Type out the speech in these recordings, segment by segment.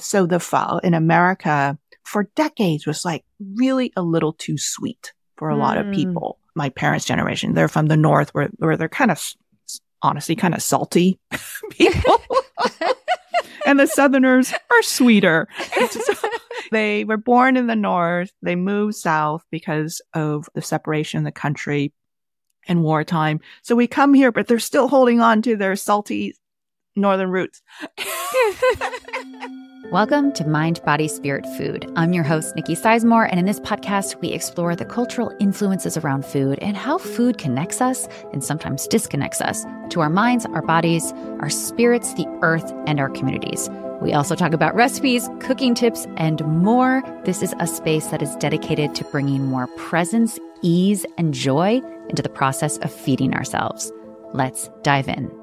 So the pho in America for decades was like really a little too sweet for a mm. lot of hmm. people. My parents' generation, they're from the North where, where they're kind of honestly kind of salty people. and the Southerners are sweeter. So they were born in the North. They moved South because of the separation of the country and wartime. So we come here, but they're still holding on to their salty Northern roots. Welcome to Mind, Body, Spirit, Food. I'm your host, Nikki Sizemore, and in this podcast, we explore the cultural influences around food and how food connects us and sometimes disconnects us to our minds, our bodies, our spirits, the earth, and our communities. We also talk about recipes, cooking tips, and more. This is a space that is dedicated to bringing more presence, ease, and joy into the process of feeding ourselves. Let's dive in.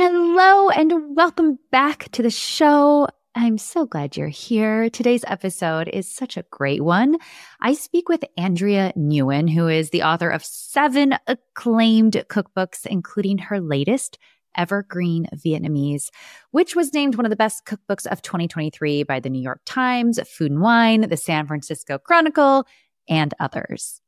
Hello, and welcome back to the show. I'm so glad you're here. Today's episode is such a great one. I speak with Andrea Nguyen, who is the author of seven acclaimed cookbooks, including her latest, Evergreen Vietnamese, which was named one of the best cookbooks of 2023 by the New York Times, Food and Wine, the San Francisco Chronicle, and others.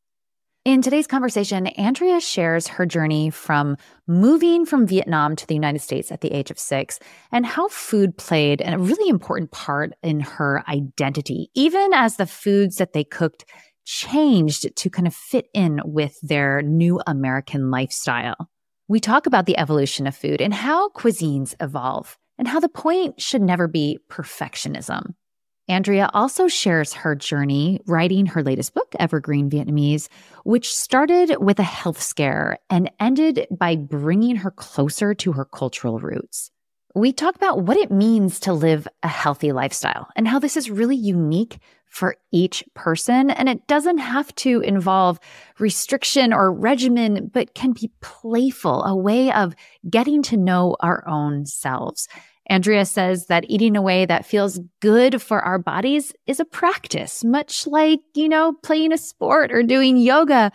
In today's conversation, Andrea shares her journey from moving from Vietnam to the United States at the age of six and how food played a really important part in her identity, even as the foods that they cooked changed to kind of fit in with their new American lifestyle. We talk about the evolution of food and how cuisines evolve and how the point should never be perfectionism. Andrea also shares her journey writing her latest book, Evergreen Vietnamese, which started with a health scare and ended by bringing her closer to her cultural roots. We talk about what it means to live a healthy lifestyle and how this is really unique for each person. And it doesn't have to involve restriction or regimen, but can be playful, a way of getting to know our own selves. Andrea says that eating a way that feels good for our bodies is a practice, much like, you know, playing a sport or doing yoga.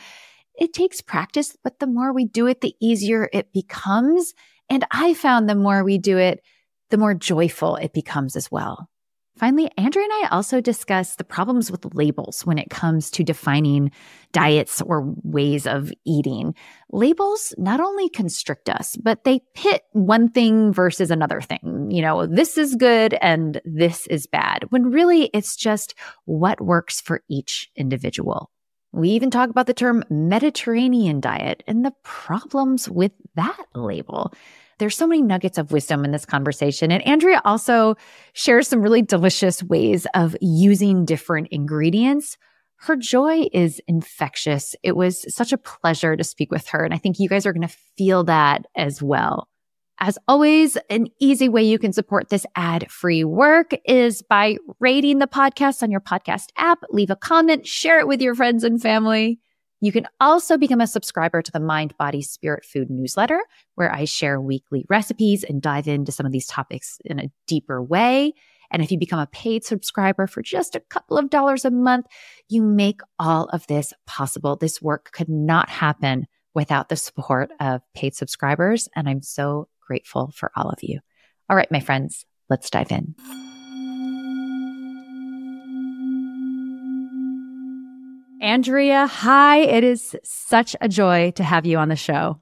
It takes practice, but the more we do it, the easier it becomes. And I found the more we do it, the more joyful it becomes as well. Finally, Andrea and I also discuss the problems with labels when it comes to defining diets or ways of eating. Labels not only constrict us, but they pit one thing versus another thing. You know, this is good and this is bad, when really it's just what works for each individual. We even talk about the term Mediterranean diet and the problems with that label. There's so many nuggets of wisdom in this conversation. And Andrea also shares some really delicious ways of using different ingredients. Her joy is infectious. It was such a pleasure to speak with her. And I think you guys are going to feel that as well. As always, an easy way you can support this ad free work is by rating the podcast on your podcast app, leave a comment, share it with your friends and family. You can also become a subscriber to the Mind, Body, Spirit Food newsletter, where I share weekly recipes and dive into some of these topics in a deeper way. And if you become a paid subscriber for just a couple of dollars a month, you make all of this possible. This work could not happen without the support of paid subscribers. And I'm so grateful for all of you. All right, my friends, let's dive in. Andrea, hi. It is such a joy to have you on the show.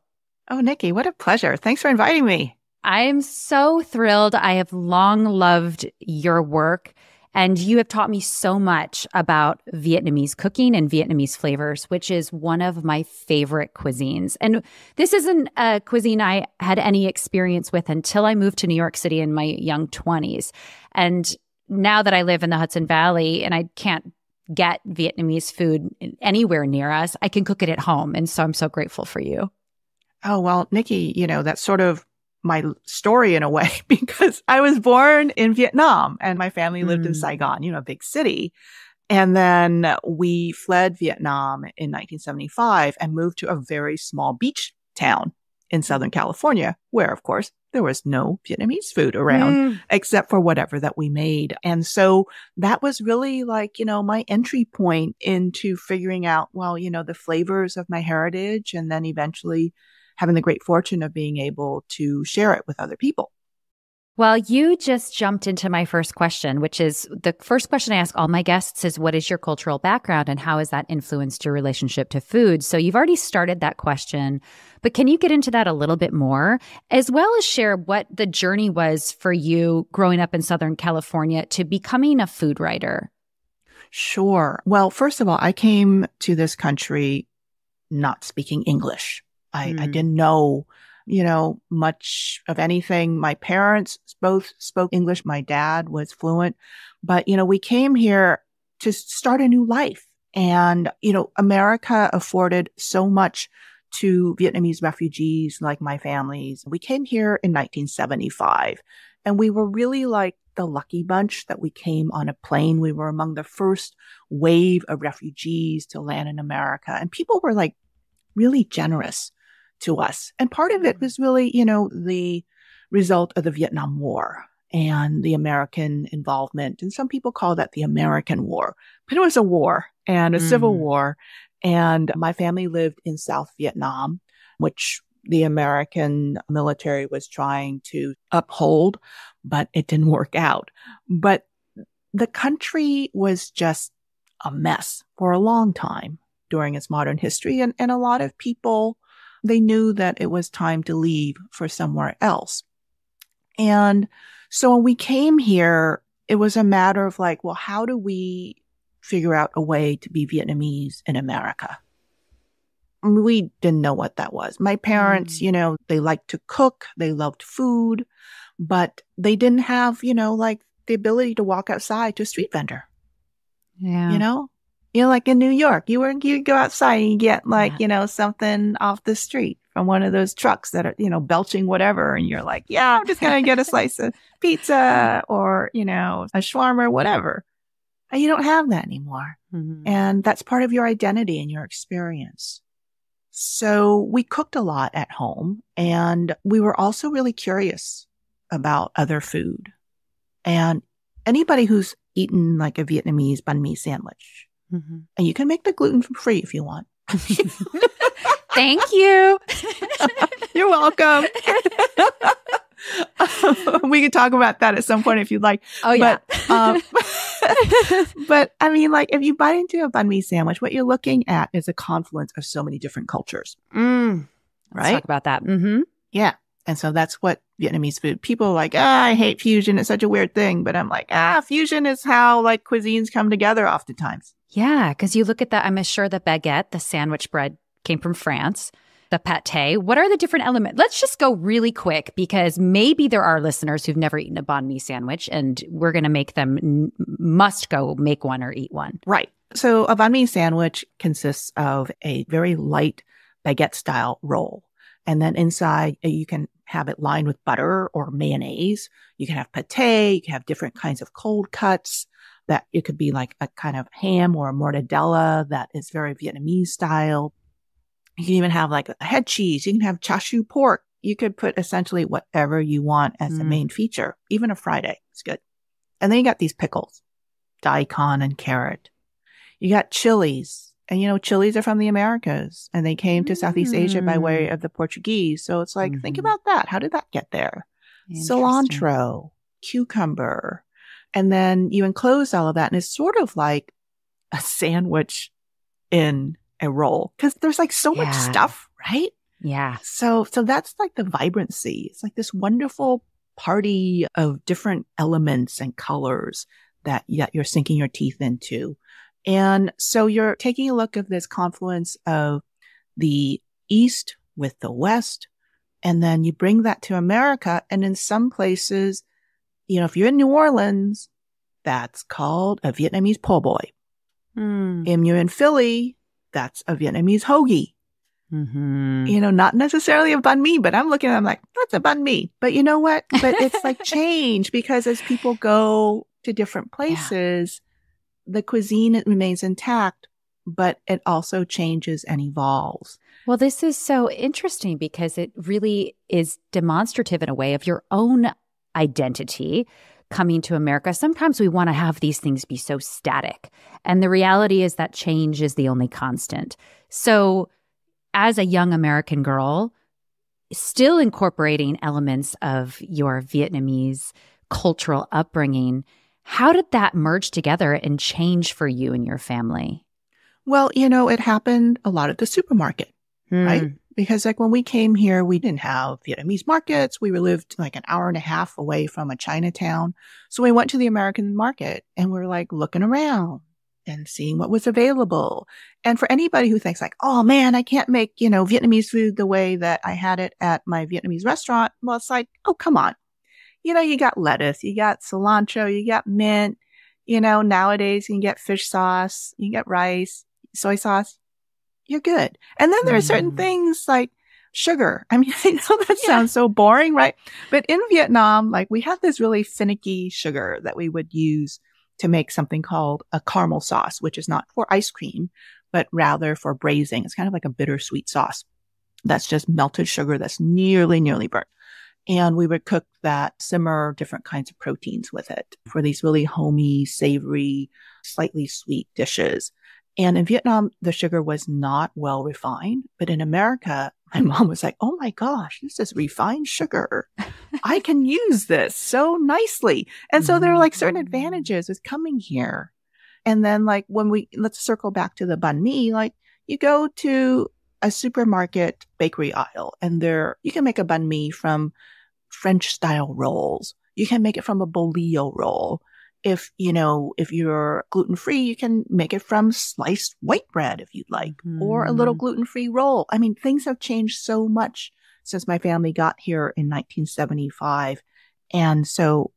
Oh, Nikki, what a pleasure. Thanks for inviting me. I am so thrilled. I have long loved your work, and you have taught me so much about Vietnamese cooking and Vietnamese flavors, which is one of my favorite cuisines. And this isn't a cuisine I had any experience with until I moved to New York City in my young 20s. And now that I live in the Hudson Valley and I can't get Vietnamese food anywhere near us. I can cook it at home. And so I'm so grateful for you. Oh, well, Nikki, you know, that's sort of my story in a way because I was born in Vietnam and my family lived mm. in Saigon, you know, a big city. And then we fled Vietnam in 1975 and moved to a very small beach town in Southern California, where, of course, there was no Vietnamese food around mm. except for whatever that we made. And so that was really like, you know, my entry point into figuring out, well, you know, the flavors of my heritage and then eventually having the great fortune of being able to share it with other people. Well, you just jumped into my first question, which is the first question I ask all my guests is what is your cultural background and how has that influenced your relationship to food? So you've already started that question, but can you get into that a little bit more as well as share what the journey was for you growing up in Southern California to becoming a food writer? Sure. Well, first of all, I came to this country not speaking English. I, mm. I hmm. didn't know you know, much of anything. My parents both spoke English. My dad was fluent, but, you know, we came here to start a new life. And, you know, America afforded so much to Vietnamese refugees like my families. We came here in 1975 and we were really like the lucky bunch that we came on a plane. We were among the first wave of refugees to land in America and people were like really generous to us. And part of it was really, you know, the result of the Vietnam War and the American involvement. And some people call that the American War, but it was a war and a mm. civil war. And my family lived in South Vietnam, which the American military was trying to uphold, but it didn't work out. But the country was just a mess for a long time during its modern history. And, and a lot of people they knew that it was time to leave for somewhere else. And so when we came here, it was a matter of like, well, how do we figure out a way to be Vietnamese in America? We didn't know what that was. My parents, mm. you know, they liked to cook, they loved food, but they didn't have, you know, like the ability to walk outside to a street vendor. Yeah. You know, you know, like in New York, you were you go outside and you get like, yeah. you know, something off the street from one of those trucks that are, you know, belching whatever. And you're like, yeah, I'm just going to get a slice of pizza or, you know, a shawarma whatever. And you don't have that anymore. Mm-hmm. And that's part of your identity and your experience. So we cooked a lot at home and we were also really curious about other food. And anybody who's eaten like a Vietnamese banh mi sandwich, Mm-hmm. And you can make the gluten free if you want. Thank you. You're welcome. we could talk about that at some point if you'd like. Oh yeah. But, um, but I mean, like if you bite into a banh mi sandwich, what you're looking at is a confluence of so many different cultures. Mm. Right. Let's talk about that. Mm-hmm. Yeah. And so that's what Vietnamese food, people are like, ah, I hate fusion. It's such a weird thing. But I'm like, ah, fusion is how like cuisines come together oftentimes. Yeah. Cause you look at that. I'm sure the baguette, the sandwich bread came from France, the pate. What are the different elements? Let's just go really quick because maybe there are listeners who've never eaten a banh mi sandwich and we're going to make them must go make one or eat one. Right. So a banh mi sandwich consists of a very light baguette style roll. And then inside uh, you can have it lined with butter or mayonnaise. You can have pate. You can have different kinds of cold cuts that it could be like a kind of ham or a mortadella that is very Vietnamese style. You can even have like a head cheese. You can have chashu pork. You could put essentially whatever you want as mm. the main feature. Even a fried egg is good. And then you got these pickles, daikon and carrot. You got chilies, and you know, chilies are from the Americas and they came to mm. Southeast Asia by way mm. of the Portuguese. So it's like, mm-hmm. think about that. How did that get there? Cilantro, cucumber. And then you enclose all of that and it's sort of like a sandwich in a roll because there's like so yeah. much stuff, right? Yeah. So, so that's like the vibrancy. It's like this wonderful party of different elements and colors that, that you're sinking your teeth into. And so you're taking a look at this confluence of the East with the West. And then you bring that to America. And in some places, you know, if you're in New Orleans, that's called a Vietnamese po' boy. Mm. If you're in Philly, that's a Vietnamese hoagie. Mm-hmm. You know, not necessarily a banh mi, but I'm looking at I'm like, that's a banh mi. But you know what? But it's like change because as people go to different places, yeah the cuisine remains intact, but it also changes and evolves. Well, this is so interesting because it really is demonstrative in a way of your own identity coming to America. Sometimes we want to have these things be so static. And the reality is that change is the only constant. So, as a young American girl, still incorporating elements of your Vietnamese cultural upbringing. How did that merge together and change for you and your family? Well, you know, it happened a lot at the supermarket, Mm. right? Because like when we came here, we didn't have Vietnamese markets. We lived like an hour and a half away from a Chinatown. So we went to the American market and we're like looking around and seeing what was available. And for anybody who thinks like, oh man, I can't make, you know, Vietnamese food the way that I had it at my Vietnamese restaurant. Well, it's like, oh, come on. You know, you got lettuce, you got cilantro, you got mint. You know, nowadays you can get fish sauce, you can get rice, soy sauce. You're good. And then there are certain Mm. things like sugar. I mean, I know that Yeah. sounds so boring, right? But in Vietnam, like we had this really finicky sugar that we would use to make something called a caramel sauce, which is not for ice cream, but rather for braising. It's kind of like a bittersweet sauce. That's just melted sugar that's nearly, nearly burnt. And we would cook that, simmer different kinds of proteins with it for these really homey, savory, slightly sweet dishes. And in Vietnam, the sugar was not well refined. But in America, my mom was like, Oh my gosh, this is refined sugar. I can use this so nicely. And so there are like certain Mm. advantages with coming here. And then like when we, let's circle back to the banh mi, like you go to a supermarket bakery aisle and there, you can make a banh mi from French style rolls. You can make it from a bolillo roll. If, you know, if you're gluten free, you can make it from sliced white bread if you'd like, or a little Mhm. gluten free roll. I mean, things have changed so much since my family got here in 1975. And so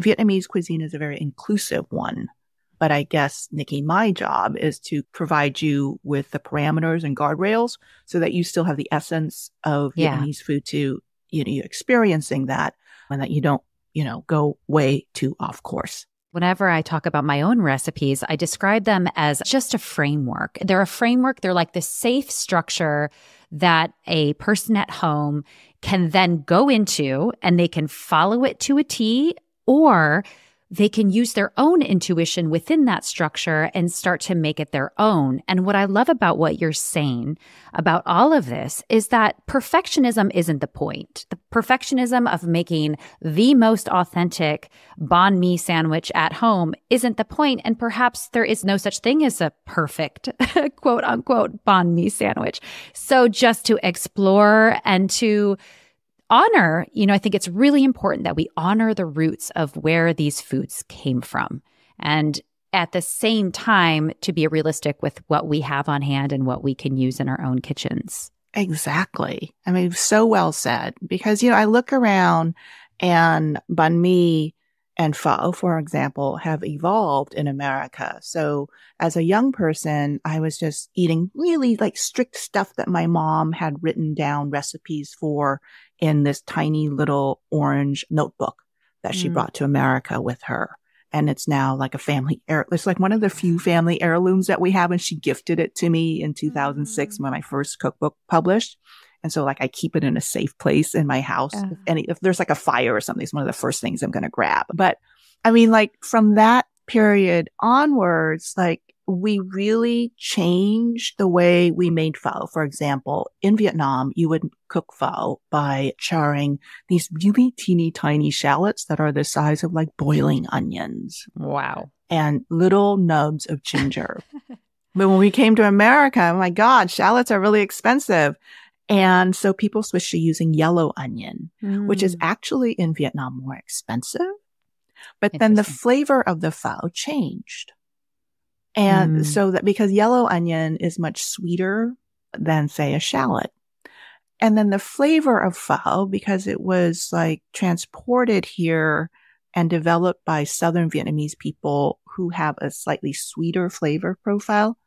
Vietnamese cuisine is a very inclusive one. But I guess, Nikki, my job is to provide you with the parameters and guardrails so that you still have the essence of Yeah. Vietnamese food to, you know, you're experiencing that and that you don't, you know, go way too off course. Whenever I talk about my own recipes, I describe them as just a framework. They're a framework, they're like the safe structure that a person at home can then go into and they can follow it to a T or they can use their own intuition within that structure and start to make it their own. And what I love about what you're saying about all of this is that perfectionism isn't the point. The perfectionism of making the most authentic banh mi sandwich at home isn't the point. And perhaps there is no such thing as a perfect quote unquote banh mi sandwich. So just to explore and to honor, you know, I think it's really important that we honor the roots of where these foods came from. And at the same time, to be realistic with what we have on hand and what we can use in our own kitchens. Exactly. I mean, so well said. Because, you know, I look around and banh mi and pho, for example, have evolved in America. So as a young person, I was just eating really like strict stuff that my mom had written down recipes for in this tiny little orange notebook that she Mm. brought to America with her. And it's now like a family heir. It's like one of the few family heirlooms that we have. And she gifted it to me in 2006 when my first cookbook published. And so like I keep it in a safe place in my house. Yeah. If any, if there's like a fire or something, it's one of the first things I'm going to grab. But I mean, like from that period onwards, like we really changed the way we made pho. For example, in Vietnam, you would cook pho by charring these really teeny tiny shallots that are the size of like boiling onions Wow. and little nubs of ginger. but when we came to America, oh my God, shallots are really expensive. And so people switched to using yellow onion, which is Mm. actually in Vietnam more expensive. But then the flavor of the pho changed. And Mm. so that because yellow onion is much sweeter than say a shallot. And then the flavor of pho, because it was like transported here and developed by Southern Vietnamese people who have a slightly sweeter flavor profile.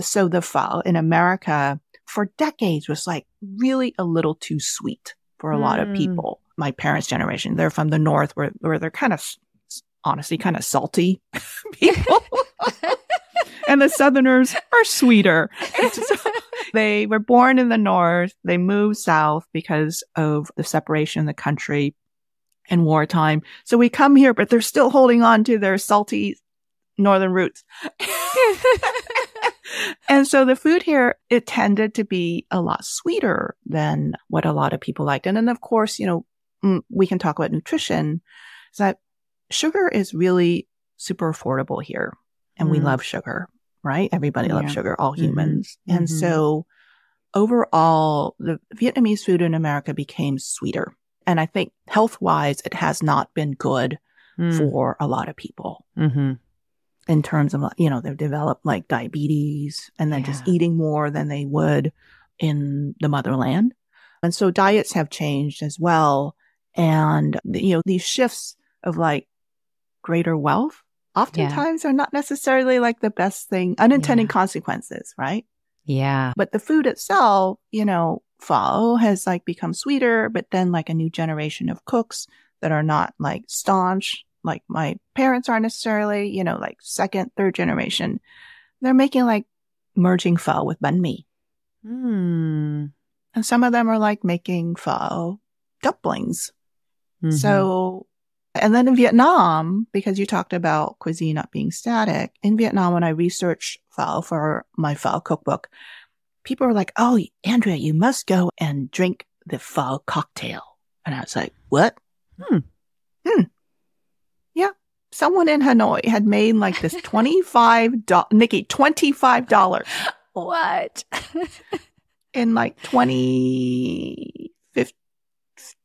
So the pho in America for decades was like really a little too sweet for a lot of Mm. people. My parents' generation, they're from the North where, where they're kind of honestly kind of salty people. and the Southerners are sweeter. So they were born in the North. They moved South because of the separation in the country and wartime. So we come here, but they're still holding on to their salty Northern roots. and so the food here, it tended to be a lot sweeter than what a lot of people liked. And then, of course, you know, mm, we can talk about nutrition. Is that sugar is really super affordable here and mm. we love sugar, right? Everybody yeah. loves sugar, all mm-hmm. humans. Mm-hmm. And mm-hmm. so overall, the Vietnamese food in America became sweeter. And I think health wise, it has not been good mm. for a lot of people. Mm-hmm. In terms of, you know, they've developed like diabetes and then yeah. just eating more than they would in the motherland. And so diets have changed as well. And, you know, these shifts of like greater wealth oftentimes yeah. are not necessarily like the best thing, unintended yeah. consequences, right? Yeah. But the food itself, you know, pho has like become sweeter, but then like a new generation of cooks that are not like staunch, like my parents aren't necessarily, you know, like second, third generation. They're making like merging pho with banh mi. Mm. And some of them are like making pho dumplings. Mm-hmm. So and then in Vietnam, because you talked about cuisine not being static, in Vietnam, when I researched pho for my pho cookbook, people were like, Oh, Andrea, you must go and drink the pho cocktail. And I was like, What? Hmm. Hmm. Yeah. Someone in Hanoi had made like this $25, Nikki, $25. What? in like 20,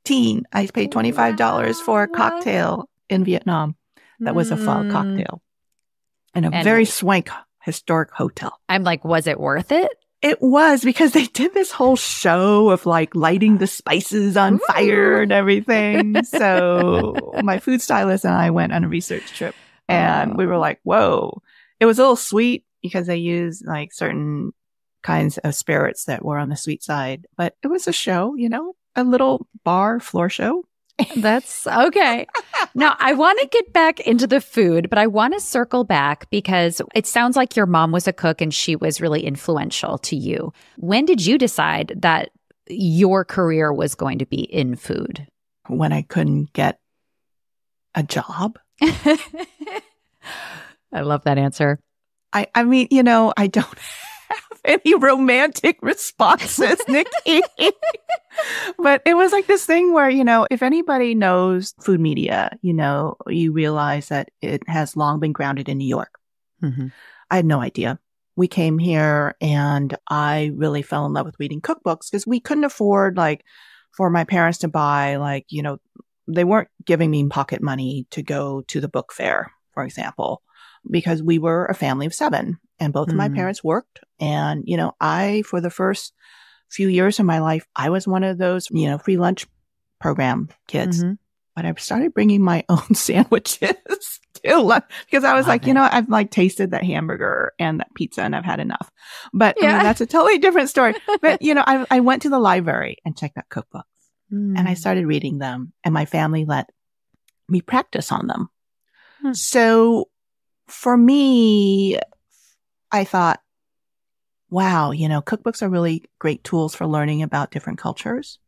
16, I paid $25 wow. for a cocktail in Vietnam that was a pho mm. cocktail in a and very swank historic hotel. I'm like, was it worth it? It was because they did this whole show of like lighting the spices on Ooh. fire and everything. So my food stylist and I went on a research trip and oh. we were like, whoa. It was a little sweet because they used like certain kinds of spirits that were on the sweet side, but it was a show, you know, a little bar floor show. That's okay. now, I want to get back into the food, but I want to circle back because it sounds like your mom was a cook and she was really influential to you. When did you decide that your career was going to be in food? When I couldn't get a job. I love that answer. I, I mean, you know, I don't any romantic responses, Nikki. but it was like this thing where, you know, if anybody knows food media, you know, you realize that it has long been grounded in New York. Mm-hmm. I had no idea. We came here and I really fell in love with reading cookbooks because we couldn't afford like for my parents to buy like, you know, they weren't giving me pocket money to go to the book fair, for example, because we were a family of seven and both mm. of my hmm. parents worked. And, you know, I, for the first few years of my life, I was one of those, you know, free lunch program kids. Mm-hmm. But I started bringing my own sandwiches to lunch because I was Love like, it. you know, I've like tasted that hamburger and that pizza and I've had enough. But yeah. I mean, that's a totally different story. but, you know, I, I went to the library and checked out cookbooks mm. and I hmm. started reading them and my family let me practice on them. Mm. So for me, I thought, wow, you know, cookbooks are really great tools for learning about different cultures.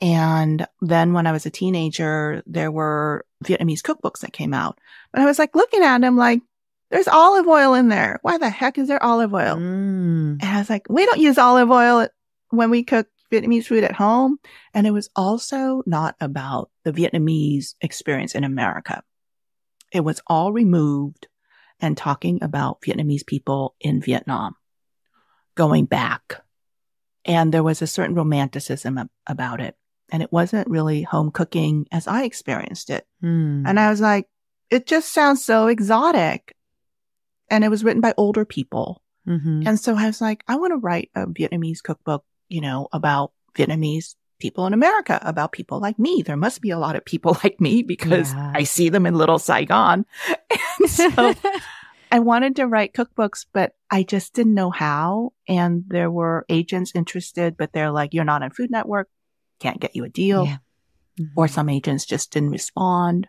And then when I was a teenager, there were Vietnamese cookbooks that came out. And I was like looking at them like, there's olive oil in there. Why the heck is there olive oil? Mm. And I was like, we don't use olive oil when we cook Vietnamese food at home. And it was also not about the Vietnamese experience in America. It was all removed and talking about Vietnamese people in Vietnam going back. And there was a certain romanticism about it. And it wasn't really home cooking as I experienced it. Mm. And I was like, it just sounds so exotic. And it was written by older people. Mm-hmm. And so I was like, I want to write a Vietnamese cookbook, you know, about Vietnamese people in America, about people like me. There must be a lot of people like me because yeah. I see them in little Saigon. And so I wanted to write cookbooks, but I just didn't know how. And there were agents interested, but they're like, you're not on Food Network, can't get you a deal. Yeah. Mm-hmm. Or some agents just didn't respond.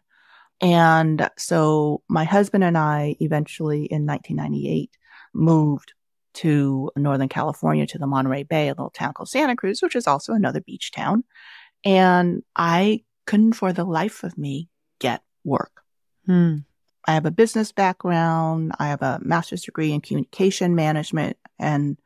And so my husband and I eventually in 1998 moved to Northern California to the Monterey Bay, a little town called Santa Cruz, which is also another beach town. And I couldn't for the life of me get work. Hmm. I have a business background. I have a master's degree in communication management and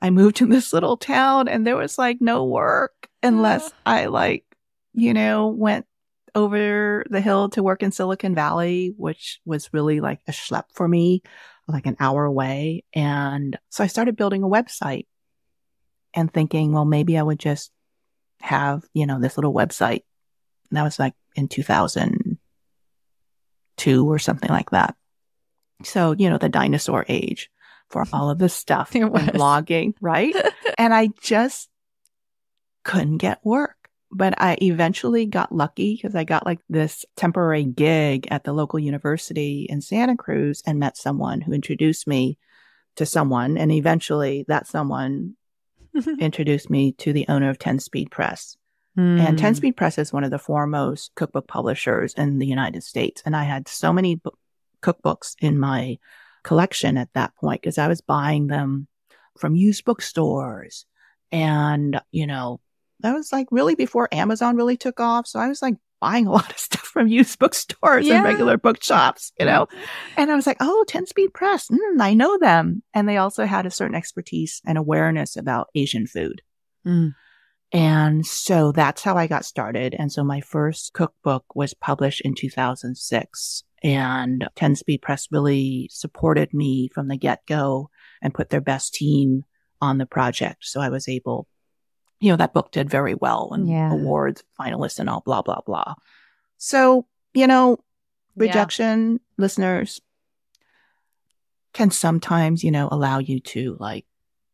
I moved to this little town and there was like no work unless I like, you know, went over the hill to work in Silicon Valley, which was really like a schlep for me, like an hour away. And so I started building a website and thinking, well, maybe I would just have, you know, this little website. And that was like in 2002 or something like that. So, you know, the dinosaur age for all of this stuff and blogging, right? and I just couldn't get work. But I eventually got lucky because I got like this temporary gig at the local university in Santa Cruz and met someone who introduced me to someone. And eventually that someone introduced me to the owner of 10 Speed Press. Mm. And 10 hmm. Speed Press is one of the foremost cookbook publishers in the United States. And I had so many cookbooks in my collection at that point because I was buying them from used bookstores. And, you know, that was like really before Amazon really took off. So I was like buying a lot of stuff from used bookstores yeah. and regular bookshops, you know? And I was like, oh, 10 Speed Press, mm, I know them. And they also had a certain expertise and awareness about Asian food. Mm. And so that's how I got started. And so my first cookbook was published in 2006. And 10 Speed Press really supported me from the get go and put their best team on the project. So I was able, you know, that book did very well and yeah. awards finalists and all blah, blah, blah. So, you know, rejection yeah. listeners can sometimes, you know, allow you to like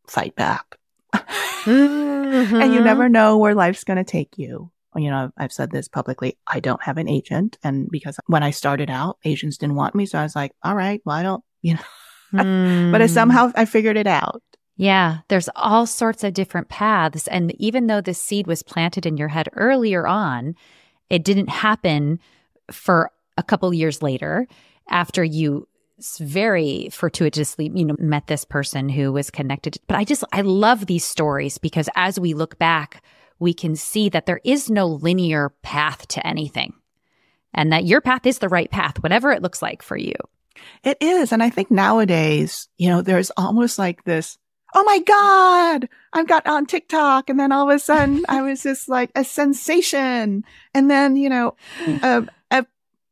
fight back. mm-hmm. And you never know where life's going to take you you know, I've said this publicly. I don't have an agent. And because when I started out, agents didn't want me. So I was like, all right, well, I don't, you know, mm. but I, hmm. somehow I figured it out. Yeah, there's all sorts of different paths. And even though the seed was planted in your head earlier on, it didn't happen for a couple years later after you very fortuitously, you know, met this person who was connected. But I just, I love these stories because as we look back, we can see that there is no linear path to anything and that your path is the right path, whatever it looks like for you. It is. And I think nowadays, you know, there's almost like this, oh my God, I've got on TikTok. And then all of a sudden I was just like a sensation. And then, you know, a, a,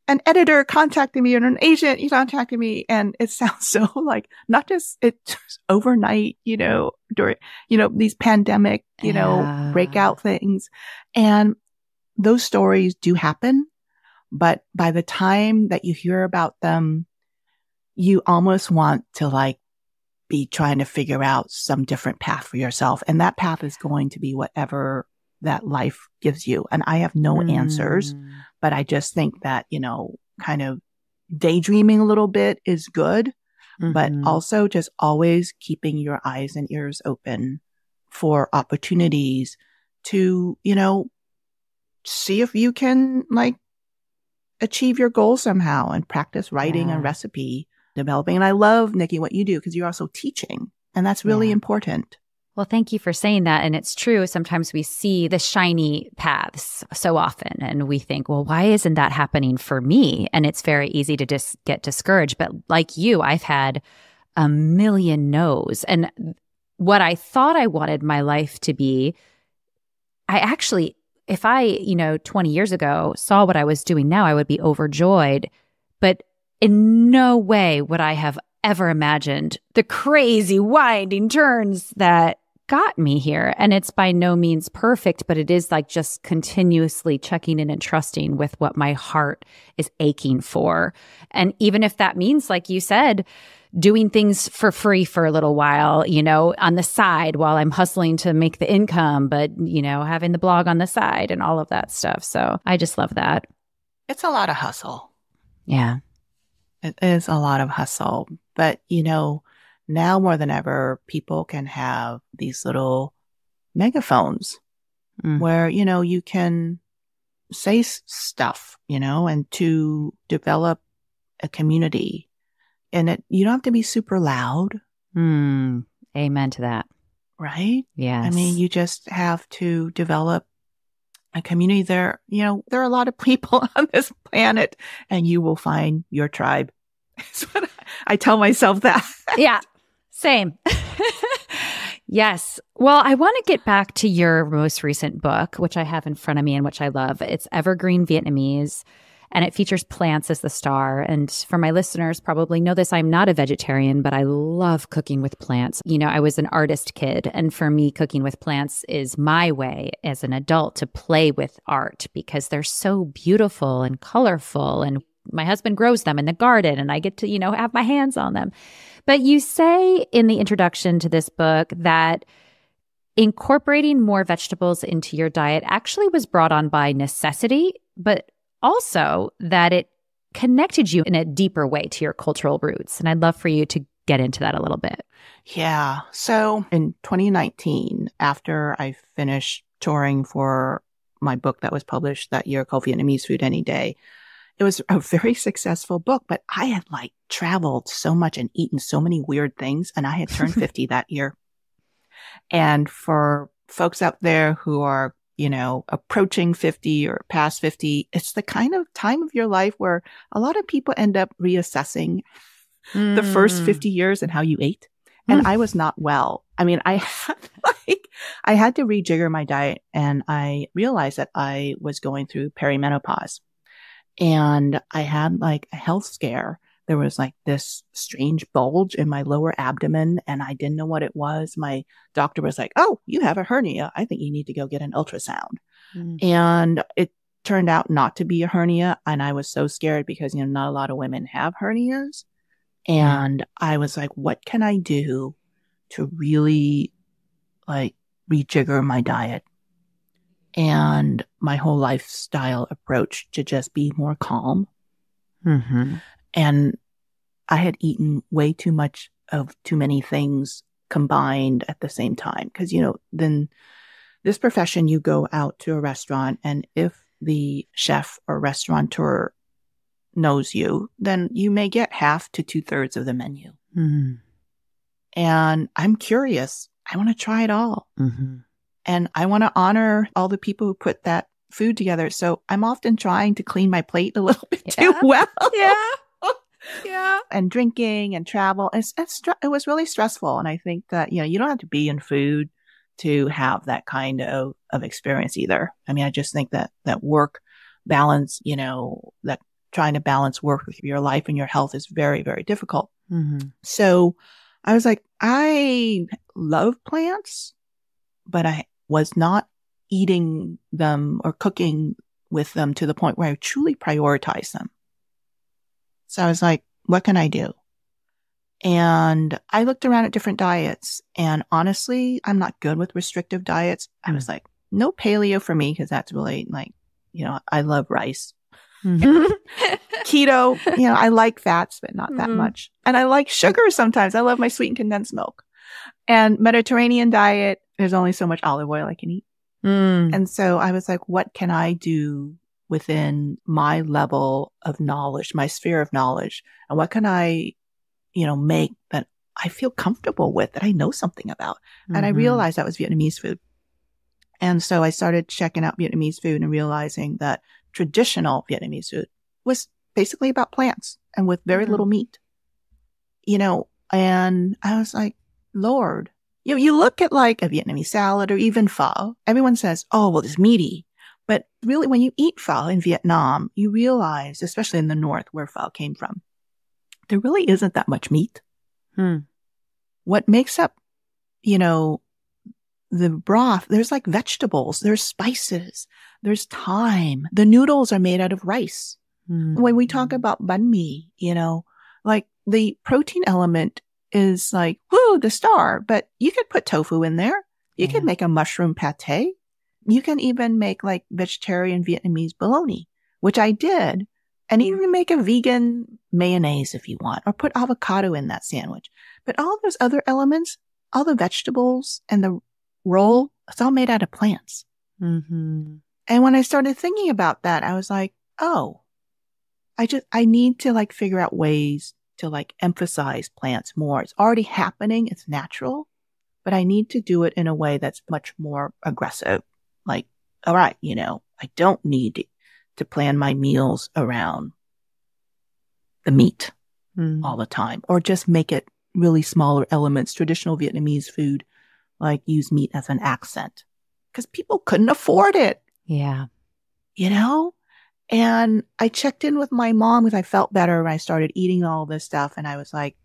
an editor contacted me and an agent contacted me. And it sounds so like not just it's overnight, you know, during, you know, these pandemic, you know, breakout things. And those stories do happen. But by the time that you hear about them, you almost want to like be trying to figure out some different path for yourself. And that path is going to be whatever that life gives you. And I have no mm. answers, but I just think that, you know, kind of daydreaming a little bit is good mm-hmm. but also just always keeping your eyes and ears open for opportunities to, you know, see if you can like achieve your goal somehow and practice writing yeah. and recipe developing. And I love, Nikki, what you do because you're also teaching and that's really yeah. important. Well, thank you for saying that. And it's true. Sometimes we see the shiny paths so often and we think, well, why isn't that happening for me? And it's very easy to just get discouraged. But like you, I've had a million no's. And what I thought I wanted my life to be, I actually, if I, you know, 20 years ago saw what I was doing now, I would be overjoyed. But in no way would I have ever imagined the crazy winding turns that got me here. And it's by no means perfect, but it is like just continuously checking in and trusting with what my heart is aching for. And even if that means, like you said, doing things for free for a little while, you know, on the side while I'm hustling to make the income, but, you know, having the blog on the side and all of that stuff. So I just love that. It's a lot of hustle. Yeah. It is a lot of hustle. But, you know, now more than ever, people can have these little megaphones mm. where, you know, you can say stuff, you know, and to develop a community. And it, you don't have to be super loud. Mm. Amen to that. Right? Yeah. I mean, you just have to develop a community there. You know, there are a lot of people on this planet and you will find your tribe. That's what I, I tell myself that. yeah, same. yes. Well, I want to get back to your most recent book, which I have in front of me and which I love. It's Evergreen Vietnamese and it features plants as the star. And for my listeners, probably know this, I'm not a vegetarian, but I love cooking with plants. You know, I was an artist kid, and for me, cooking with plants is my way as an adult to play with art because they're so beautiful and colorful. And my husband grows them in the garden, and I get to, you know, have my hands on them. But you say in the introduction to this book that incorporating more vegetables into your diet actually was brought on by necessity, but also that it connected you in a deeper way to your cultural roots. And I'd love for you to get into that a little bit. Yeah. So in 2019, after I finished touring for my book that was published that year called Vietnamese Food Any Day, it was a very successful book, but I had like traveled so much and eaten so many weird things. And I had turned 50 that year. And for folks out there who are you know, approaching 50 or past 50, it's the kind of time of your life where a lot of people end up reassessing mm. the first 50 mm. years and how you ate. And mm. I was not well. I mean, I had like, I had to rejigger my diet and I realized that I was going through perimenopause and I had like a health scare there was like this strange bulge in my lower abdomen and I didn't know what it was. My doctor was like, Oh, you have a hernia. I think you need to go get an ultrasound. Mm. And it turned out not to be a hernia. And I was so scared because, you know, not a lot of women have hernias. And I was like, what can I do to really like rejigger my diet and my whole lifestyle approach to just be more calm? Mm-hmm. And I had eaten way too much of too many things combined at the same time. Cause, you know, then this profession, you go out to a restaurant and if the chef or restaurateur knows you, then you may get half to two thirds of the menu. Mm-hmm. And I'm curious. I want to try it all. Mm-hmm. And I want to honor all the people who put that food together. So I'm often trying to clean my plate a little bit yeah. too well. Yeah yeah. And drinking and travel. It's, it's, it was really stressful. And I think that, you know, you don't have to be in food to have that kind of, of experience either. I mean, I just think that, that work balance, you know, that trying to balance work with your life and your health is very, very difficult. Mm-hmm. So I was like, I love plants, but I was not eating them or cooking with them to the point where I truly prioritize them. So I was like, what can I do? And I looked around at different diets and honestly, I'm not good with restrictive diets. I was mm. like, no paleo for me because that's really like, you know, I love rice. Mm-hmm. Keto, you know, I like fats, but not that mm-hmm. much. And I like sugar sometimes. I love my sweetened condensed milk. And Mediterranean diet, there's only so much olive oil I can eat. Mm. And so I was like, what can I do within my level of knowledge, my sphere of knowledge? And what can I, you know, make that I feel comfortable with, that I know something about? Mm-hmm. And I mm-hmm. realized that was Vietnamese food. And so I started checking out Vietnamese food and realizing that traditional Vietnamese food was basically about plants and with very mm-hmm. little meat. You know, and I was like, Lord, you know, you look at like a Vietnamese salad or even pho, everyone says, oh, well, it's meaty. But really, when you eat pho in Vietnam, you realize, especially in the north where pho came from, there really isn't that much meat. Hmm. What makes up, you know, the broth, there's like vegetables, there's spices, there's thyme. The noodles are made out of rice. Hmm. When we talk about banh mi, you know, like the protein element is like, whoo, the star, but you could put tofu in there. You yeah. could make a mushroom pate. You can even make like vegetarian Vietnamese bologna, which I did. And even make a vegan mayonnaise if you want, or put avocado in that sandwich. But all those other elements, all the vegetables and the roll, it's all made out of plants. Mm-hmm. And when I started thinking about that, I was like, oh, I just, I need to like figure out ways to like emphasize plants more. It's already happening. It's natural, but I need to do it in a way that's much more aggressive like all right, you know, I don't need to plan my meals around the meat mm. all the time or just make it really smaller elements, traditional Vietnamese food, like use meat as an accent because people couldn't afford it. Yeah. You know? And I checked in with my mom because I felt better when I started eating all this stuff. And I was like,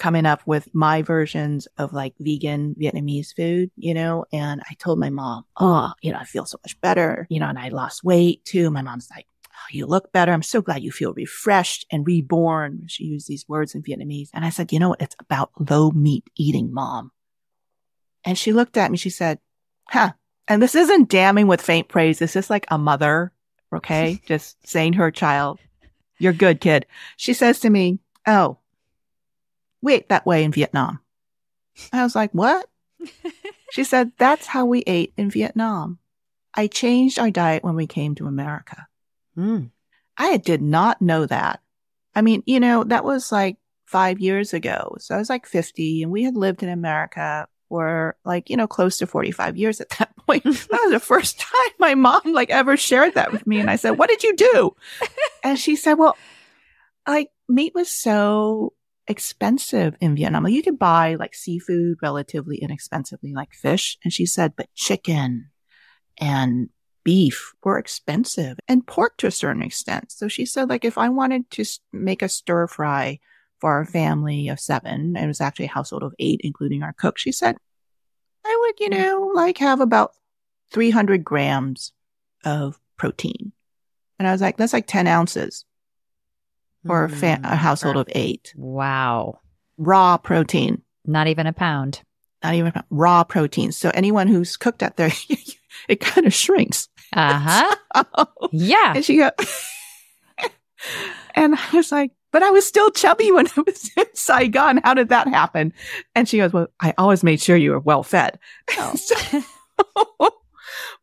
coming up with my versions of like vegan Vietnamese food, you know, and I told my mom, oh, you know, I feel so much better, you know, and I lost weight too. My mom's like, oh, you look better. I'm so glad you feel refreshed and reborn. She used these words in Vietnamese. And I said, you know what? It's about low meat eating, mom. And she looked at me. She said, huh. And this isn't damning with faint praise. This is like a mother, okay? Just saying her child, you're good, kid. She says to me, oh, we ate that way in Vietnam. I was like, what? she said, that's how we ate in Vietnam. I changed our diet when we came to America. Mm. I did not know that. I mean, you know, that was like five years ago. So I was like 50 and we had lived in America for like, you know, close to 45 years at that point. that was the first time my mom like ever shared that with me. And I said, what did you do? and she said, well, like meat was so expensive in Vietnam. Like you could buy like seafood relatively inexpensively, like fish. And she said, but chicken and beef were expensive and pork to a certain extent. So she said, like, if I wanted to make a stir fry for our family of seven, it was actually a household of eight, including our cook, she said, I would, you know, like have about 300 grams of protein. And I was like, that's like 10 ounces for mm, a, fa- a household of eight. Wow. Raw protein. Not even a pound. Not even raw protein. So anyone who's cooked out there, it kind of shrinks. Uh huh. yeah. And she go, and I was like, but I was still chubby when I was in Saigon. How did that happen? And she goes, well, I always made sure you were well fed. Oh. so,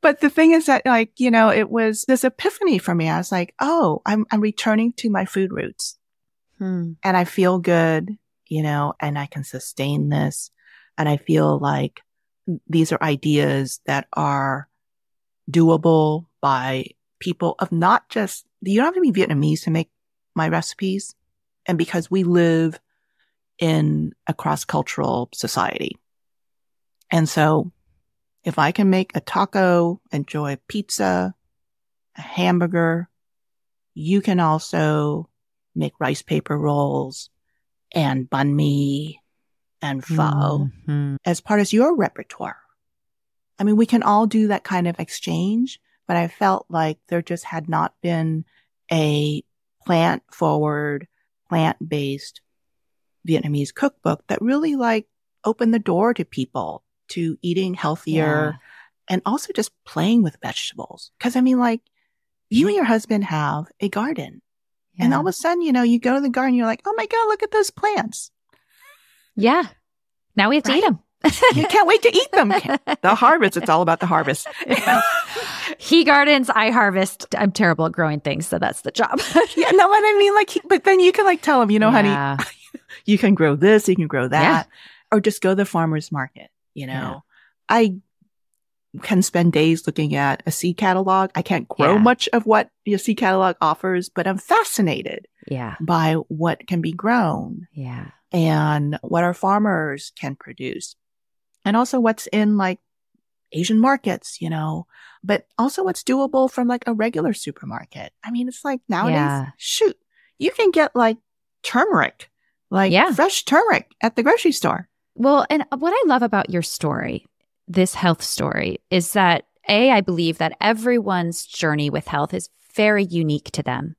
but the thing is that like, you know, it was this epiphany for me. I was like, oh, I'm, I'm returning to my food roots hmm. and I feel good, you know, and I can sustain this. And I feel like these are ideas that are doable by people of not just, you don't have to be Vietnamese to make my recipes. And because we live in a cross cultural society. And so if I can make a taco, enjoy pizza, a hamburger, you can also make rice paper rolls and banh mi and pho mm-hmm. as part of your repertoire. I mean, we can all do that kind of exchange, but I felt like there just had not been a plant forward, plant based Vietnamese cookbook that really like opened the door to people to eating healthier yeah. and also just playing with vegetables. Cause I mean, like you and your husband have a garden yeah. and all of a sudden, you know, you go to the garden, you're like, Oh my God, look at those plants. Yeah. Now we have to eat them. you can't wait to eat them. The harvest, it's all about the harvest. he gardens, I harvest. I'm terrible at growing things, so that's the job. yeah, no, what I mean, like, but then you can like tell him, you know, yeah. honey, you can grow this, you can grow that, yeah. or just go to the farmer's market. You know, yeah. I can spend days looking at a seed catalog. I can't grow yeah. much of what your seed catalog offers, but I'm fascinated yeah. by what can be grown. Yeah. And what our farmers can produce. And also what's in like Asian markets, you know, but also what's doable from like a regular supermarket. I mean, it's like nowadays, yeah. shoot, you can get like turmeric, like yeah. fresh turmeric at the grocery store. Well, and what I love about your story, this health story, is that A, I believe that everyone's journey with health is very unique to them.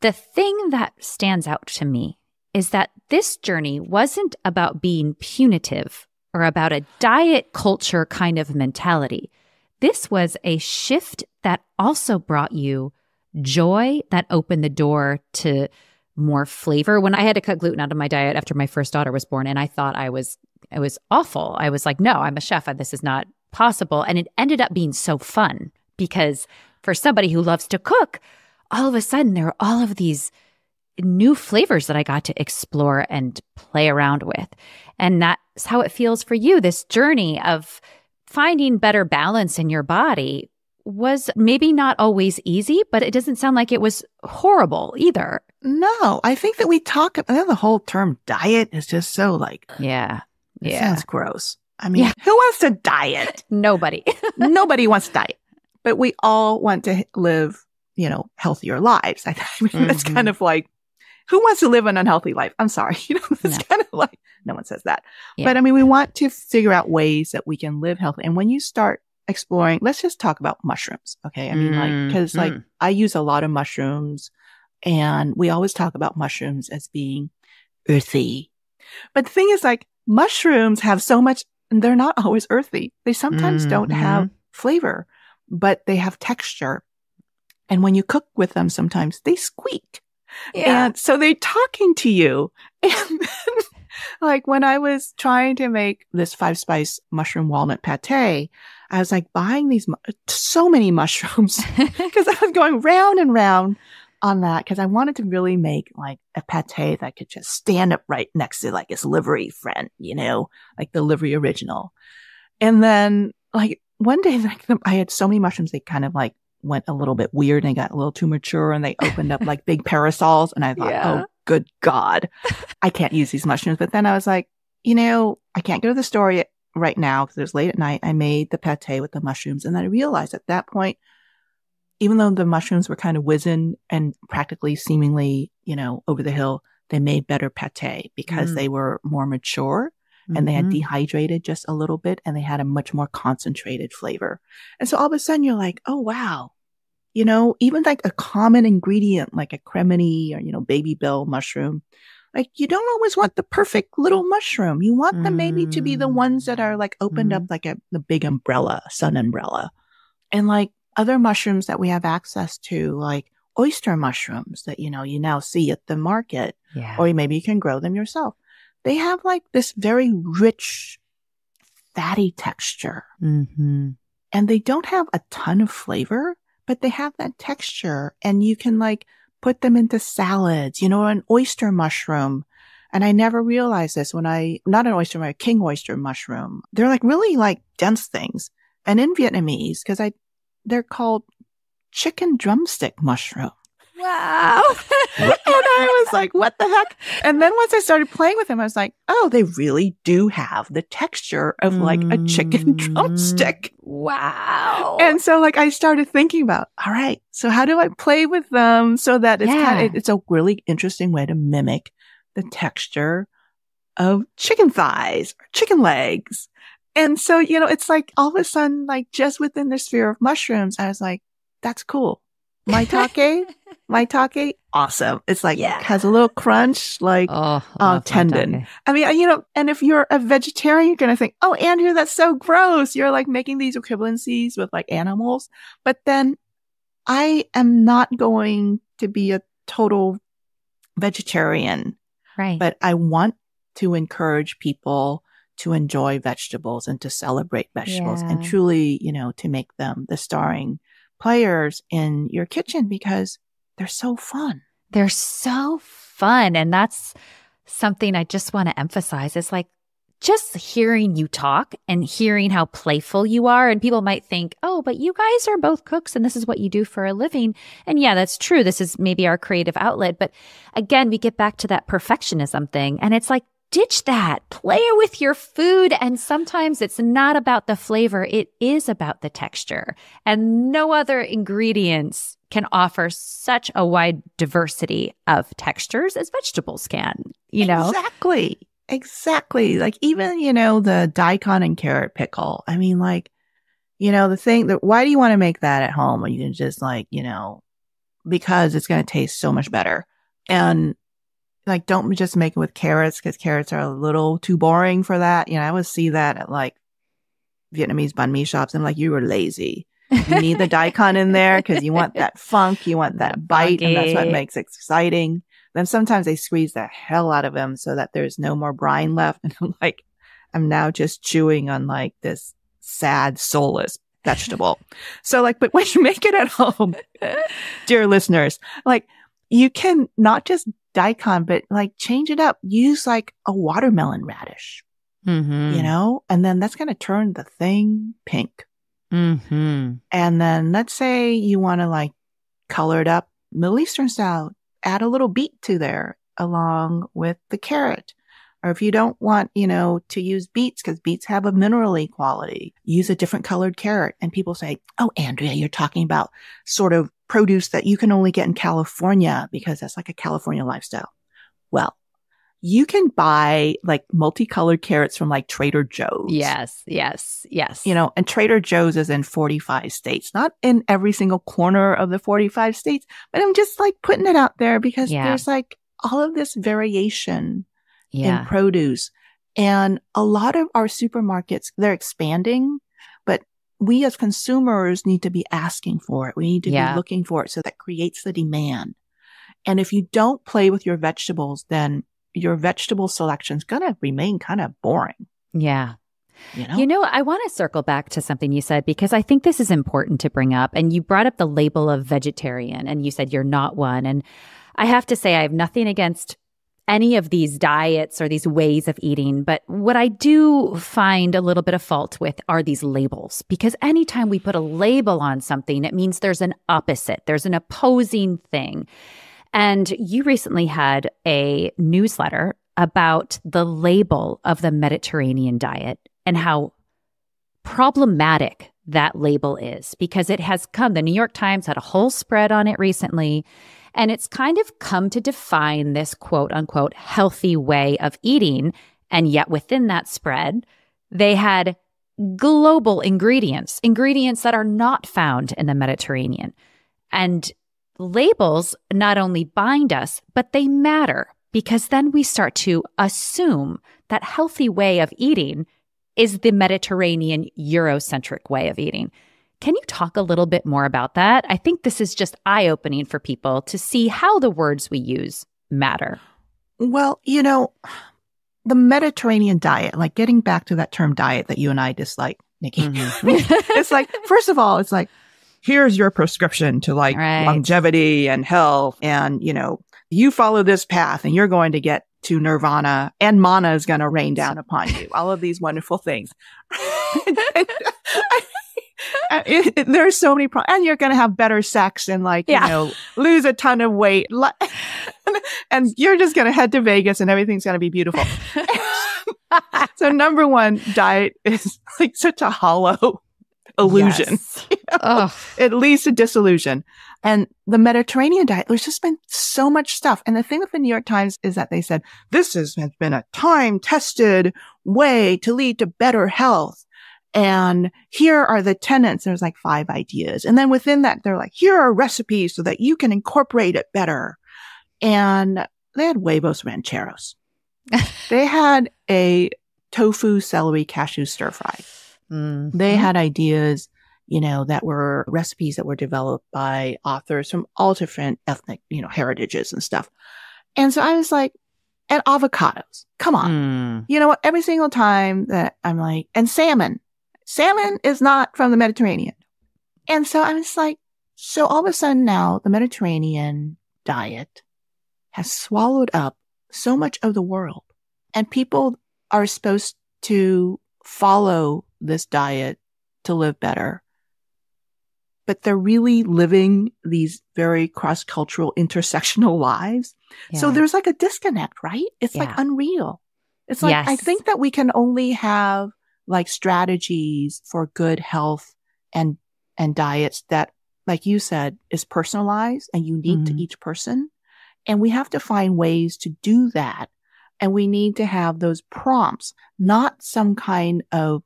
The thing that stands out to me is that this journey wasn't about being punitive or about a diet culture kind of mentality. This was a shift that also brought you joy that opened the door to more flavor. When I had to cut gluten out of my diet after my first daughter was born, and I thought I was it was awful. I was like, no, I'm a chef. And this is not possible. And it ended up being so fun because for somebody who loves to cook, all of a sudden there are all of these new flavors that I got to explore and play around with. And that's how it feels for you this journey of finding better balance in your body was maybe not always easy, but it doesn't sound like it was horrible either. No, I think that we talk about the whole term diet is just so like, Yeah. it Yeah. sounds gross. I mean, Yeah. who wants to diet? Nobody. Nobody wants to diet, but we all want to live, you know, healthier lives. I mean, that's Mhm. kind of like, who wants to live an unhealthy life? I'm sorry. You know, it's No. kind of like, no one says that. Yeah. But I mean, we want to figure out ways that we can live healthy. And when you start exploring, let's just talk about mushrooms. Okay. I mean, like, cause like Mhm. I use a lot of mushrooms and we always talk about mushrooms as being earthy. But the thing is like mushrooms have so much, they're not always earthy. They sometimes don't have flavor, but they have texture. And when you cook with them, sometimes they squeak. yeah. And so they're talking to you. And then, like when I was trying to make this five spice mushroom walnut pate, I was like buying these, mu- so many mushrooms because I was going round and round on that because I wanted to really make like a pate that could just stand up right next to like its livery friend, you know, like the livery original. And then like one day, like I had so many mushrooms, they kind of like went a little bit weird and got a little too mature and they opened up like big parasols. And I thought, Yeah. oh, good God, I can't use these mushrooms. But then I was like, you know, I can't go to the store yet right now because it was late at night. I made the pate with the mushrooms. And then I realized at that point, even though the mushrooms were kind of wizened and practically seemingly, you know, over the hill, they made better pate because Mm. they were more mature and they had Mhm. dehydrated just a little bit and they had a much more concentrated flavor. And so all of a sudden you're like, oh wow. You know, even like a common ingredient like a cremini or, you know, baby bell mushroom, like you don't always want the perfect little mushroom. You want them maybe to be the ones that are like opened up like a the big umbrella, sun umbrella. And like other mushrooms that we have access to, like oyster mushrooms that, you know, you now see at the market yeah. or maybe you can grow them yourself. They have like this very rich, fatty texture hmm and they don't have a ton of flavor, but they have that texture and you can like put them into salads, you know, an oyster mushroom. And I never realized this when I, not an oyster, a king oyster mushroom. They're like really like dense things. And in Vietnamese, cause I, they're called chicken drumstick mushroom. Wow. and I was like, what the heck? And then once I started playing with them, I was like, oh, they really do have the texture of like a chicken Mm. drumstick. wow. And so like I started thinking about, all right, so how do I play with them so that it's kind of, it's a really interesting way to mimic the texture of chicken thighs or chicken legs. And so, you know, it's like all of a sudden, like just within the sphere of mushrooms, I was like, that's cool. Maitake, maitake, awesome. It's like, Yeah. has a little crunch, like, oh, uh, tendon. maitake. I mean, you know, and if you're a vegetarian, you're going to think, oh, Andrea, that's so gross. You're like making these equivalencies with like animals. But then I am not going to be a total vegetarian, Right. but I want to encourage people to enjoy vegetables and to celebrate vegetables and truly, you know, to make them the starring players in your kitchen because they're so fun. They're so fun. And that's something I just want to emphasize. It's like just hearing you talk and hearing how playful you are. And people might think, oh, but you guys are both cooks and this is what you do for a living. And yeah, that's true. This is maybe our creative outlet. But again, we get back to that perfectionism thing. And it's like, ditch that. Play with your food. And sometimes it's not about the flavor, it is about the texture. And no other ingredients can offer such a wide diversity of textures as vegetables can, you know? Exactly. Exactly. Like even, you know, the daikon and carrot pickle. I mean, like, you know, the thing that why do you want to make that at home when you can just like, you know, because it's going to taste so much better. And like, don't just make it with carrots because carrots are a little too boring for that. You know, I always see that at like Vietnamese banh mi shops. and like, you were lazy. You need the daikon in there because you want that funk, you want that bite, and that's what makes it exciting. Then sometimes they squeeze the hell out of them so that there's no more brine left. And I'm like, I'm now just chewing on like this sad, soulless vegetable. so like, but when you make it at home, dear listeners, like you can not just daikon, but like change it up. Use like a watermelon radish Mm-hmm. you know, and then that's going to turn the thing pink. Mm-hmm. And then let's say you want to like color it up Middle Eastern style, add a little beet to there along with the carrot. Or if you don't want, you know, to use beets because beets have a minerally quality, use a different colored carrot. And people say, Oh, Andrea, you're talking about sort of produce that you can only get in California because that's like a California lifestyle. Well, you can buy like multicolored carrots from like Trader Joe's. Yes, yes, yes. You know, and Trader Joe's is in 45 states, not in every single corner of the 45 states, but I'm just like putting it out there because Yeah. there's like all of this variation yeah. in produce. And a lot of our supermarkets, they're expanding, we as consumers need to be asking for it. We need to Yeah. be looking for it. So that creates the demand. And if you don't play with your vegetables, then your vegetable selection is going to remain kind of boring. yeah. You know? You know, I want to circle back to something you said because I think this is important to bring up. And you brought up the label of vegetarian and you said you're not one. And I have to say, I have nothing against any of these diets or these ways of eating. But what I do find a little bit of fault with are these labels because anytime we put a label on something, it means there's an opposite, there's an opposing thing. And you recently had a newsletter about the label of the Mediterranean diet and how problematic that label is because it has come. The New York Times had a whole spread on it recently, and it's kind of come to define this quote unquote healthy way of eating. And yet within that spread, they had global ingredients, ingredients that are not found in the Mediterranean. And labels not only bind us, but they matter because then we start to assume that healthy way of eating is the Mediterranean Eurocentric way of eating. Can you talk a little bit more about that? I think this is just eye opening for people to see how the words we use matter. Well, you know, the Mediterranean diet, like getting back to that term diet that you and I dislike, Nikki. Mm-hmm. it's like, first of all, it's like, here's your prescription to like Right. longevity and health. And, you know, you follow this path and you're going to get to nirvana and mana is going to rain down upon you. All of these wonderful things. Uh, it- it- there's so many problems and you're going to have better sex and like, Yeah. you know, lose a ton of weight. And you're just going to head to Vegas and everything's going to be beautiful. so number one, diet is like such a hollow illusion, Yes. Ugh. at least a disillusion. And the Mediterranean diet, there's just been so much stuff. And the thing with the New York Times is that they said this has has been a time tested way to lead to better health. And here are the tenants. There's like five ideas. And then within that, they're like, here are recipes so that you can incorporate it better. And they had huevos rancheros. they had a tofu celery cashew stir fry. Mm. They had ideas, you know, that were recipes that were developed by authors from all different ethnic, you know, heritages and stuff. And so I was like, and avocados. Come on. Mm. You know what? Every single time that I'm like, and salmon. Salmon is not from the Mediterranean. And so I was like, so all of a sudden now the Mediterranean diet has swallowed up so much of the world and people are supposed to follow this diet to live better. But they're really living these very cross-cultural intersectional lives. So there's like a disconnect, right? It's like unreal. It's like, I think that we can only have like strategies for good health and, and diets that, like you said, is personalized and unique Mhm. to each person. And we have to find ways to do that. And we need to have those prompts, not some kind of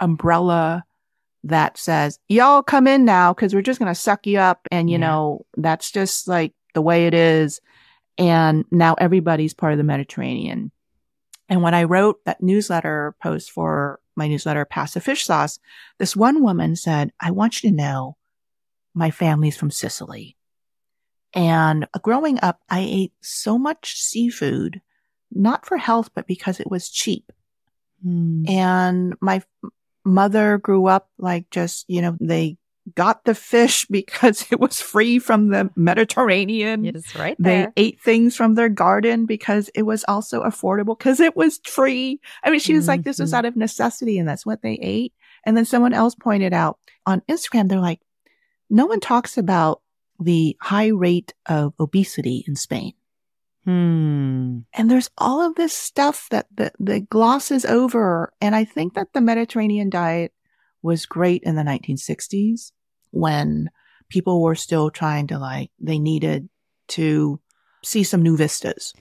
umbrella that says, y'all come in now because we're just going to suck you up. And, you Yeah. know, that's just like the way it is. And now everybody's part of the Mediterranean. And when I wrote that newsletter post for my newsletter, Pass the Fish Sauce, this one woman said, I want you to know my family's from Sicily. And growing up, I ate so much seafood, not for health, but because it was cheap. Mm. And my mother grew up like just, you know, they got the fish because it was free from the Mediterranean. It's right there. They ate things from their garden because it was also affordable because it was free. I mean, she was like, this was Mhm. out of necessity and that's what they ate. And then someone else pointed out on Instagram, they're like, no one talks about the high rate of obesity in Spain. Hmm. And there's all of this stuff that the, the glosses over. And I think that the Mediterranean diet was great in the 1960s when people were still trying to like, they needed to see some new vistas.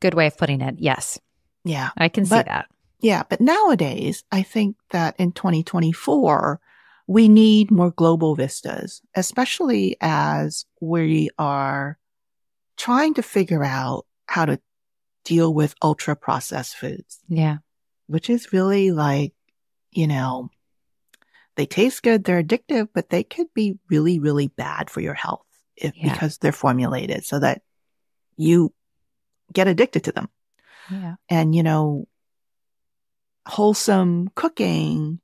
Good way of putting it. Yes, Yeah. I can see that. Yeah. But nowadays, I think that in 2024, we need more global vistas, especially as we are trying to figure out how to deal with ultra processed foods. Yeah. which is really like, you know, they taste good, they're addictive, but they could be really, really bad for your health if, Yeah. because they're formulated so that you get addicted to them. Yeah. And, you know, wholesome cooking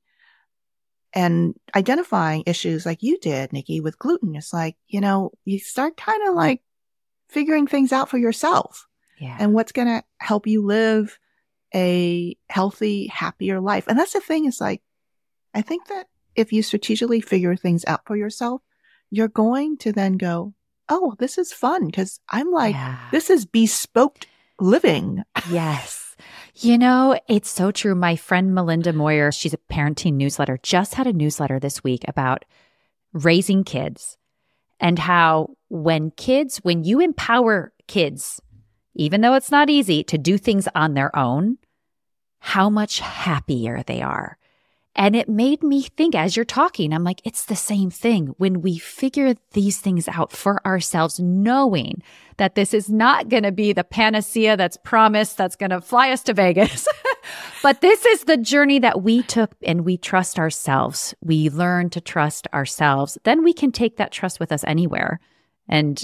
and identifying issues like you did, Nikki, with gluten. It's like, you know, you start kind of like figuring things out for yourself Yeah. and what's going to help you live a healthy, happier life. And that's the thing is like, I think that if you strategically figure things out for yourself, you're going to then go, Oh, this is fun because I'm like, Yeah. this is bespoke living. Yes. You know, it's so true. My friend Melinda Moyer, she's a parenting newsletter, just had a newsletter this week about raising kids and how when kids, when you empower kids, even though it's not easy to do things on their own, how much happier they are. And it made me think as you're talking, I'm like, it's the same thing. When we figure these things out for ourselves, knowing that this is not going to be the panacea that's promised that's going to fly us to Vegas, but this is the journey that we took and we trust ourselves. We learn to trust ourselves. Then we can take that trust with us anywhere and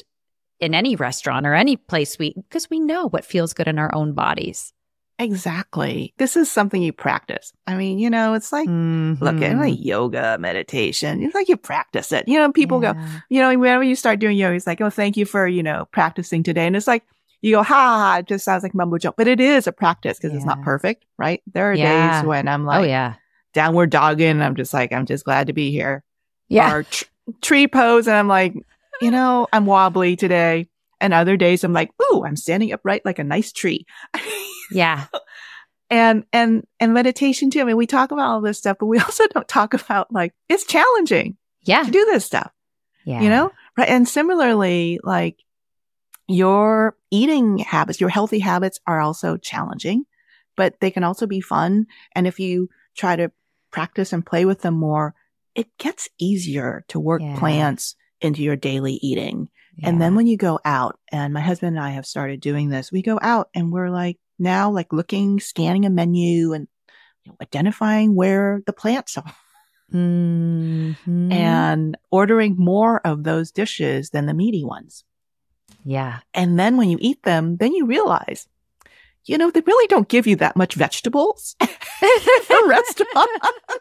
in any restaurant or any place we, because we know what feels good in our own bodies. Exactly. This is something you practice. I mean, you know, it's like, look, it's Mhm. like yoga, meditation. It's like you practice it. You know, people go, you know, whenever you start doing yoga, it's like, oh, thank you for, you know, practicing today. And it's like, you go, ha, ha, ha, it just sounds like mumbo jumbo, but it is a practice because it's not perfect, right? There are Yeah. days when I'm like oh, yeah. downward dogging. And I'm just like, I'm just glad to be here. Yeah. Or tr- tree pose. And I'm like, you know, I'm wobbly today. And other days I'm like, ooh, I'm standing upright like a nice tree. Yeah. and and and meditation too. I mean, we talk about all this stuff, but we also don't talk about like it's challenging Yeah. to do this stuff. Yeah. you know right and similarly like your eating habits your healthy habits are also challenging but they can also be fun and if you try to practice and play with them more it gets easier to work Yeah. plants into your daily eating and then when you go out and my husband and i have started doing this we go out and we're like now like looking scanning a menu and you know, identifying where the plants are Mhm. and ordering more of those dishes than the meaty ones. yeah. And then when you eat them, then you realize, you know, they really don't give you that much vegetables at a restaurant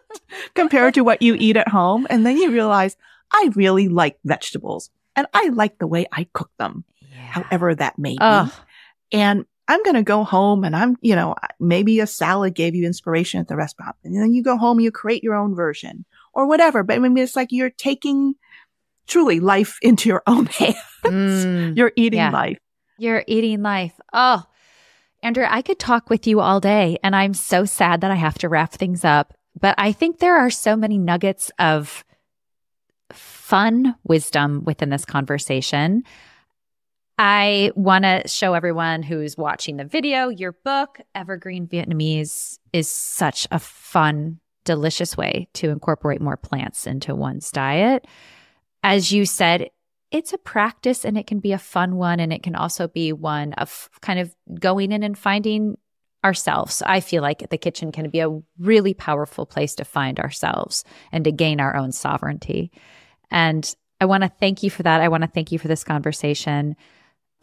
compared to what you eat at home. And then you realize, I really like vegetables and I like the way I cook them, Yeah. however that may be. Ugh. And I'm going to go home and I'm, you know, maybe a salad gave you inspiration at the restaurant. And then you go home and you create your own version or whatever. But I mean, it's like you're taking truly life into your own hands. Mm. You're eating Yeah. life. You're eating life. Oh, Andrea, I could talk with you all day, and I'm so sad that I have to wrap things up. But I think there are so many nuggets of fun wisdom within this conversation. I want to show everyone who's watching the video your book, Ever-Green Vietnamese, is such a fun, delicious way to incorporate more plants into one's diet. As you said, it's a practice and it can be a fun one. And it can also be one of kind of going in and finding ourselves. I feel like the kitchen can be a really powerful place to find ourselves and to gain our own sovereignty. And I want to thank you for that. I want to thank you for this conversation.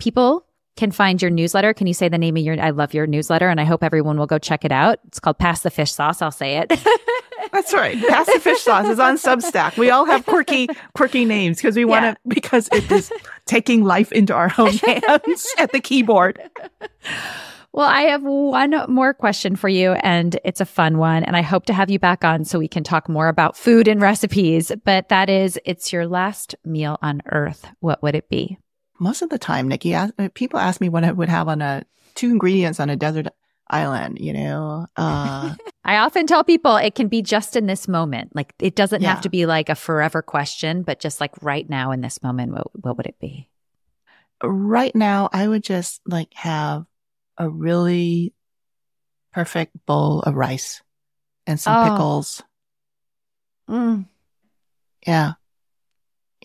People can find your newsletter. Can you say the name of your? I love your newsletter, and I hope everyone will go check it out. It's called Pass the Fish Sauce. I'll say it. That's right. Pass the fish sauce is on Substack. We all have quirky, quirky names because we want to, yeah. because it is taking life into our own hands at the keyboard. Well, I have one more question for you, and it's a fun one. And I hope to have you back on so we can talk more about food and recipes. But that is, it's your last meal on earth. What would it be? Most of the time, Nikki, people ask me what I would have on a two ingredients on a desert island, you know? Uh, I often tell people it can be just in this moment. Like it doesn't yeah. have to be like a forever question, but just like right now in this moment, what, what would it be? Right now, I would just like have a really perfect bowl of rice and some oh. pickles. Mm. Yeah.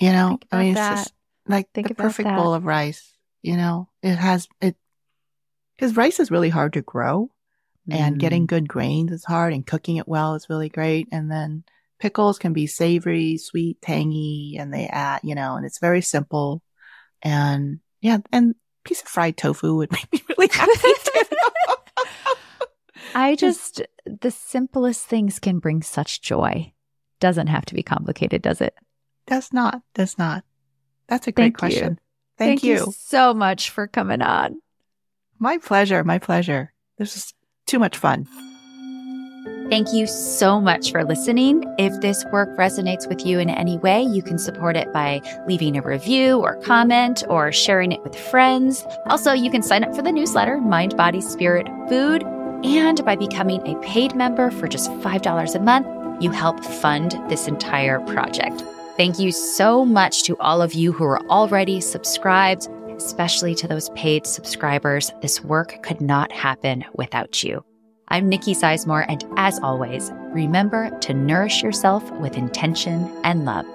You know, I mean, that. it's just like Think the perfect that. bowl of rice. You know, it has it because rice is really hard to grow mm. and getting mm. good grains is hard and cooking it well is really great. And then pickles can be savory, sweet, tangy, and they add, you know, and it's very simple. And yeah, and piece of fried tofu would make me really happy I just, the simplest things can bring such joy. Doesn't have to be complicated, does it? Does not. Does not. That's a great Thank question. You. Thank, Thank you. you so much for coming on. My pleasure. My pleasure. This is too much fun. Thank you so much for listening. If this work resonates with you in any way, you can support it by leaving a review or comment or sharing it with friends. Also, you can sign up for the newsletter, Mind, Body, Spirit, Food. And by becoming a paid member for just $5 a month, you help fund this entire project. Thank you so much to all of you who are already subscribed, especially to those paid subscribers. This work could not happen without you. I'm Nikki Sizemore, and as always, remember to nourish yourself with intention and love.